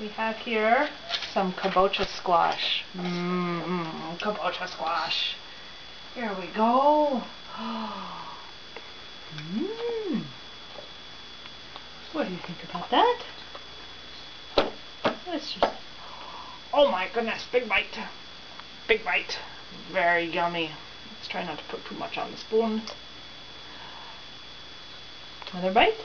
we have here some kabocha squash. Mmm, kabocha squash. Here we go. Mmm. What do you think about that? Let's just... Oh my goodness, big bite. Big bite. Very yummy. Let's try not to put too much on the spoon. Another bite.